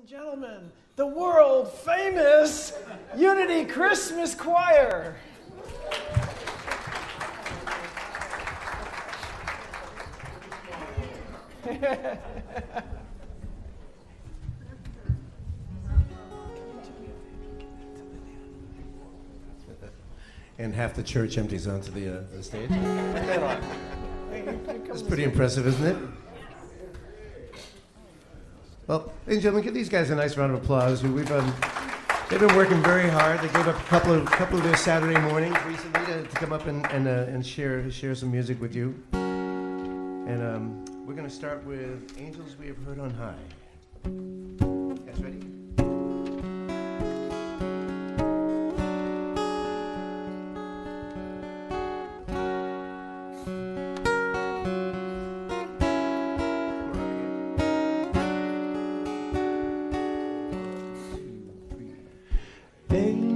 and gentlemen, the world famous Unity Christmas Choir. and half the church empties onto the, uh, the stage. That's pretty impressive, isn't it? Well, ladies and gentlemen, give these guys a nice round of applause. We've um, they've been working very hard. They gave up a couple of couple of their Saturday mornings recently to, to come up and and, uh, and share share some music with you. And um, we're going to start with "Angels We Have Heard on High." Guys ready? Angels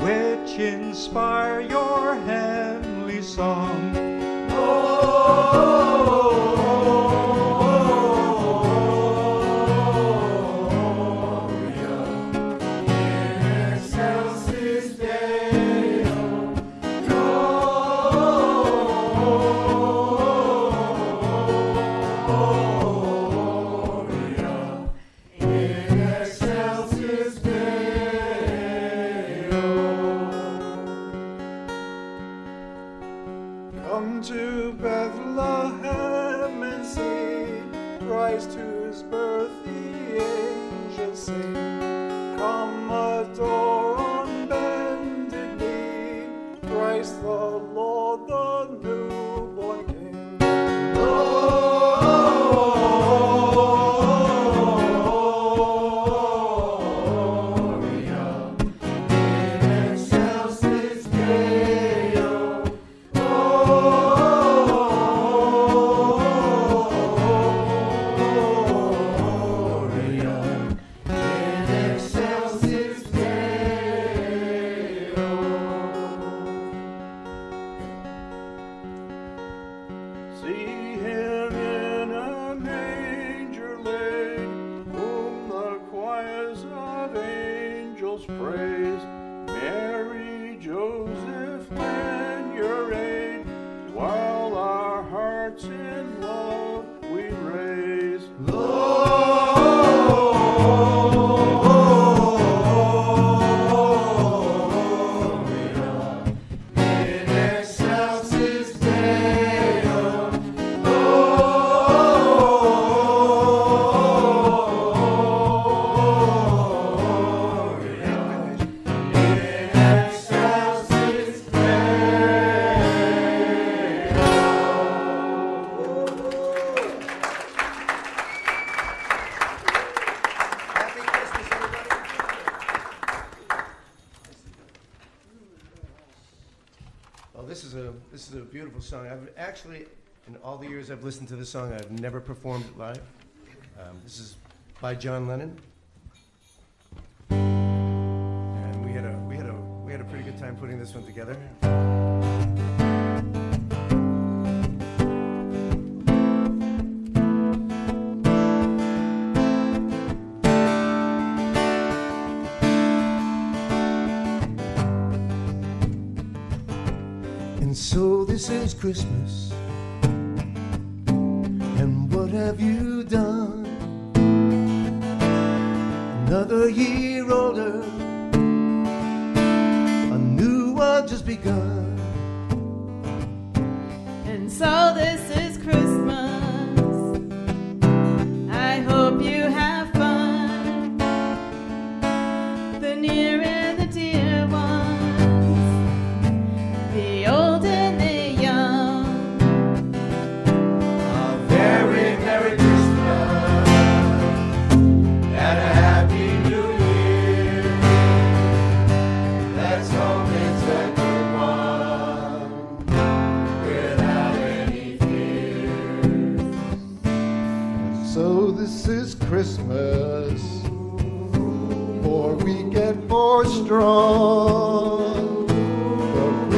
which inspire your heavenly song? Come sing. Song. I've actually, in all the years I've listened to this song, I've never performed it live. Um, this is by John Lennon, and we had a we had a we had a pretty good time putting this one together. And so this is Christmas. And what have you done? Another year older, a new one just begun.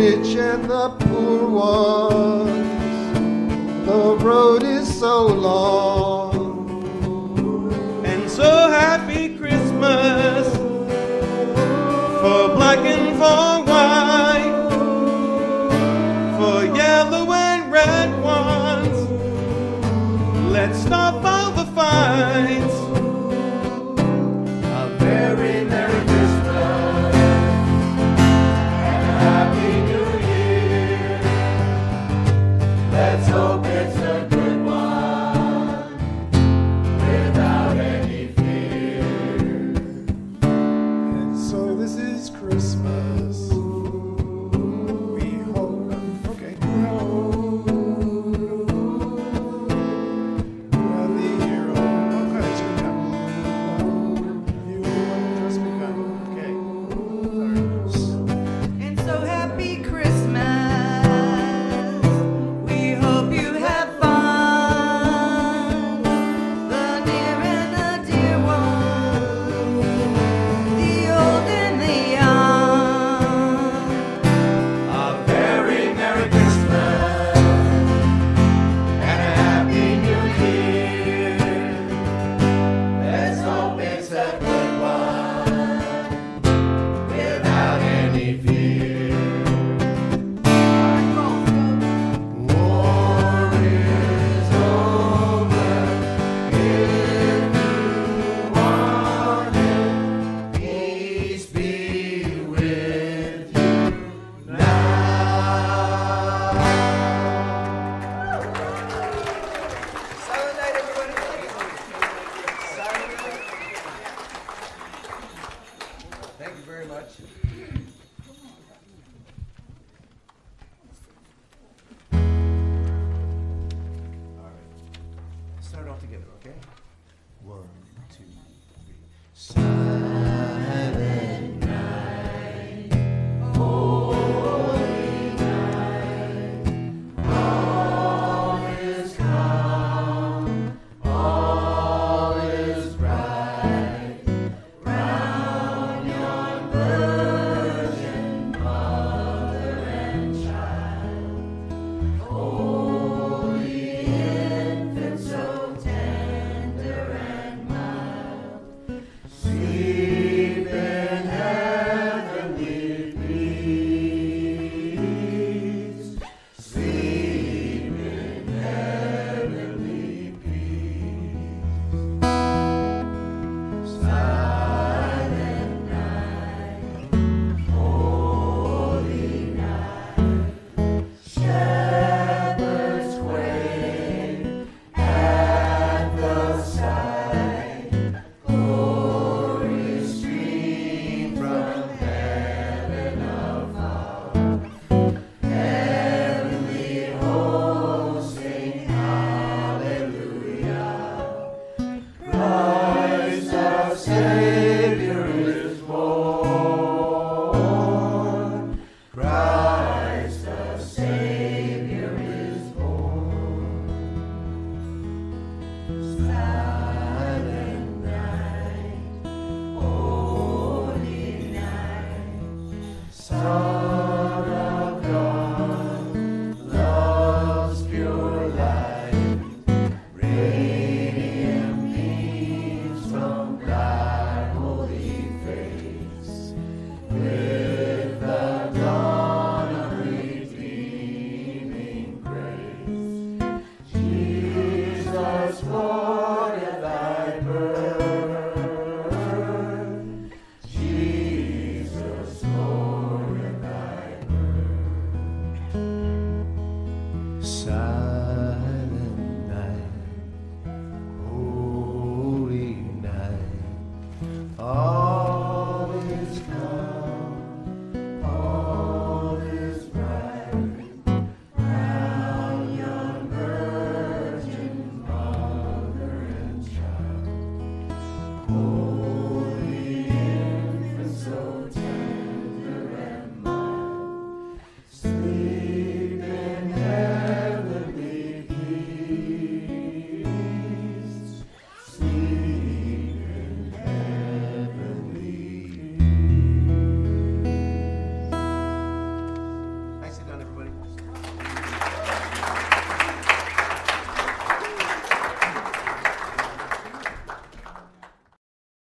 rich and the poor ones. The road is so long. And so happy Christmas for black and for white, for yellow and red ones. Let's stop all the fights. So this is Christmas. together, okay? One, two, three.